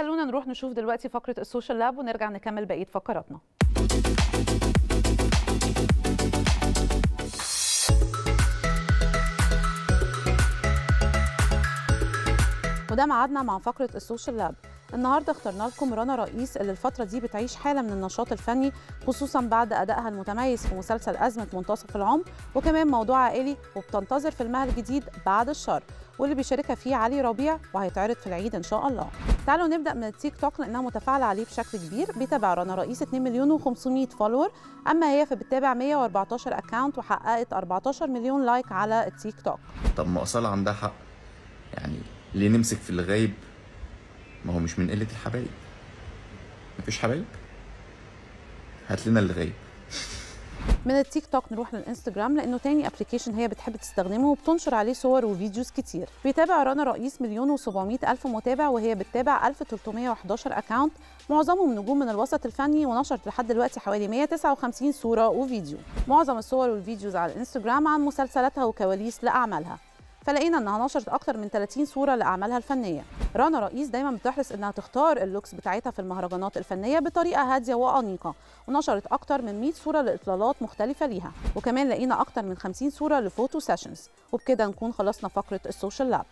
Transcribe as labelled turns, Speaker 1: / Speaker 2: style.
Speaker 1: خلونا نروح نشوف دلوقتي فقرة ال social lab ونرجع نكمل بقية فقراتنا. وده ميعادنا مع فقرة ال social lab. النهارده اخترنا لكم رنا رئيس اللي الفترة دي بتعيش حالة من النشاط الفني خصوصا بعد أدائها المتميز في مسلسل أزمة منتصف العمر وكمان موضوع عائلي وبتنتظر فيلمها الجديد بعد الشر واللي بيشاركها فيه علي ربيع وهيتعرض في العيد إن شاء الله. تعالوا نبدأ من التيك توك لأنها متفاعلة عليه بشكل كبير بيتابع رنا رئيس 2 مليون و500 follower أما هي فبتتابع 114 account وحققت 14 مليون like على التيك توك.
Speaker 2: طب ما أصالة عندها حق يعني ليه نمسك في اللي غايب ما هو مش من قلة الحبايب. مفيش حبايب؟ هات لنا اللي غايب
Speaker 1: من التيك توك نروح للإنستجرام لأنه تاني application هي بتحب تستخدمه وبتنشر عليه صور و videos كتير. بيتابع رنا رئيس مليون و700 ألف متابع وهي بتتابع 1311 account معظمهم نجوم من الوسط الفني ونشرت لحد دلوقتي حوالي 159 صورة وفيديو. معظم الصور وال videos على الإنستجرام عن مسلسلاتها وكواليس لأعمالها. فلقينا إنها نشرت أكتر من 30 صورة لأعمالها الفنية. رنا رئيس دايما بتحرص إنها تختار ال looks بتاعتها في المهرجانات الفنية بطريقة هادية وأنيقة ونشرت أكتر من 100 صورة لإطلالات مختلفة ليها وكمان لقينا أكتر من 50 صورة ل photo sessions. وبكده نكون خلصنا فقرة ال social lab.